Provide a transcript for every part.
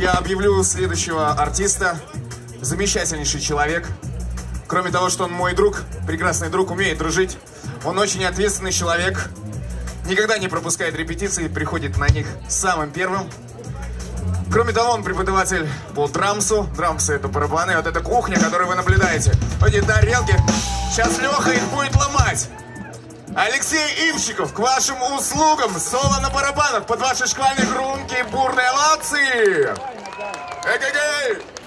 я объявлю следующего артиста. Замечательнейший человек. Кроме того, что он мой друг, прекрасный друг, умеет дружить. Он очень ответственный человек. Никогда не пропускает репетиции, приходит на них самым первым. Кроме того, он преподаватель по драмсу. Драмсы это барабаны, вот эта кухня, которую вы наблюдаете. Вот эти тарелки. Сейчас Леха их будет ломать. Алексей Имщиков, к вашим услугам. Соло на барабанах под ваши шквальные громкие бурные овации. Hey, hey, hey!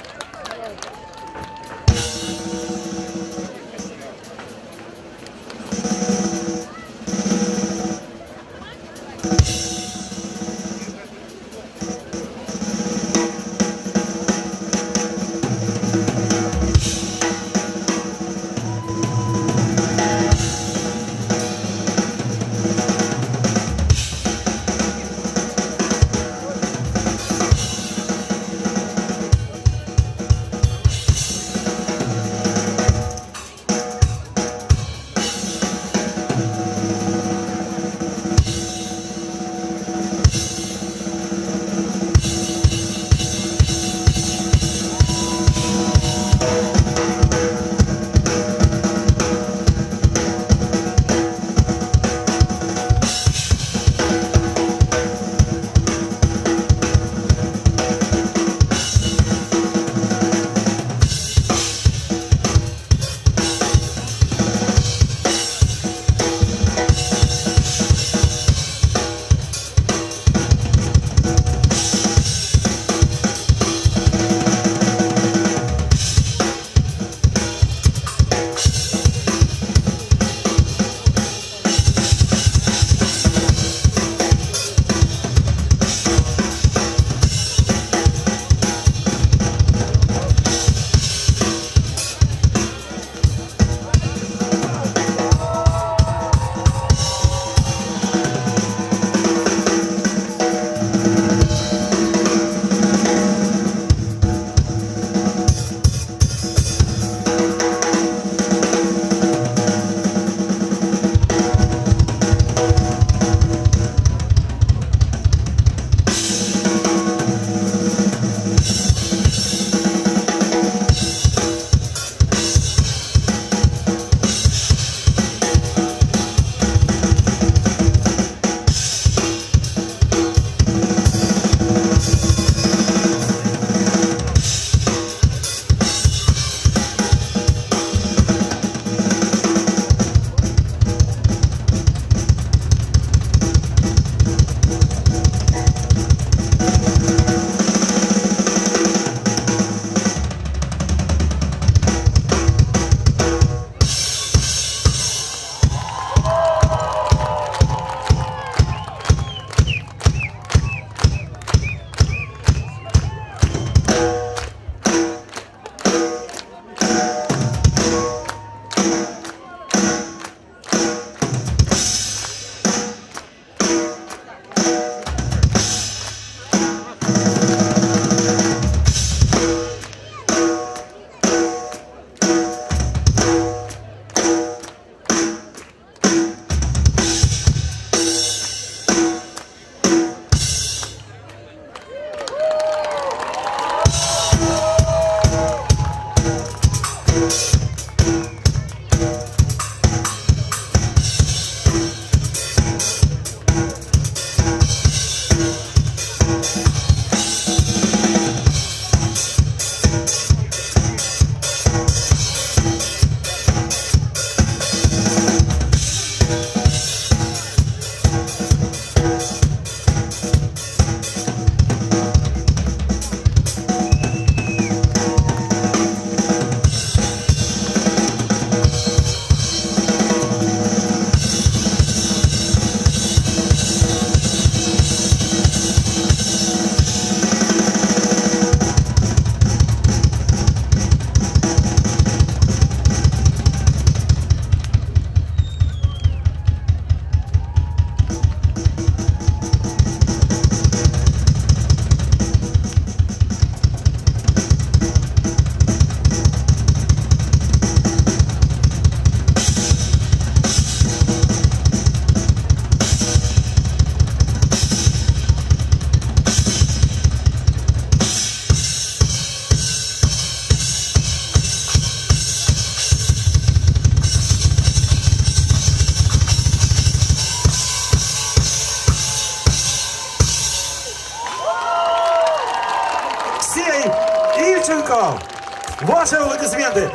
Ваши аплодисменты.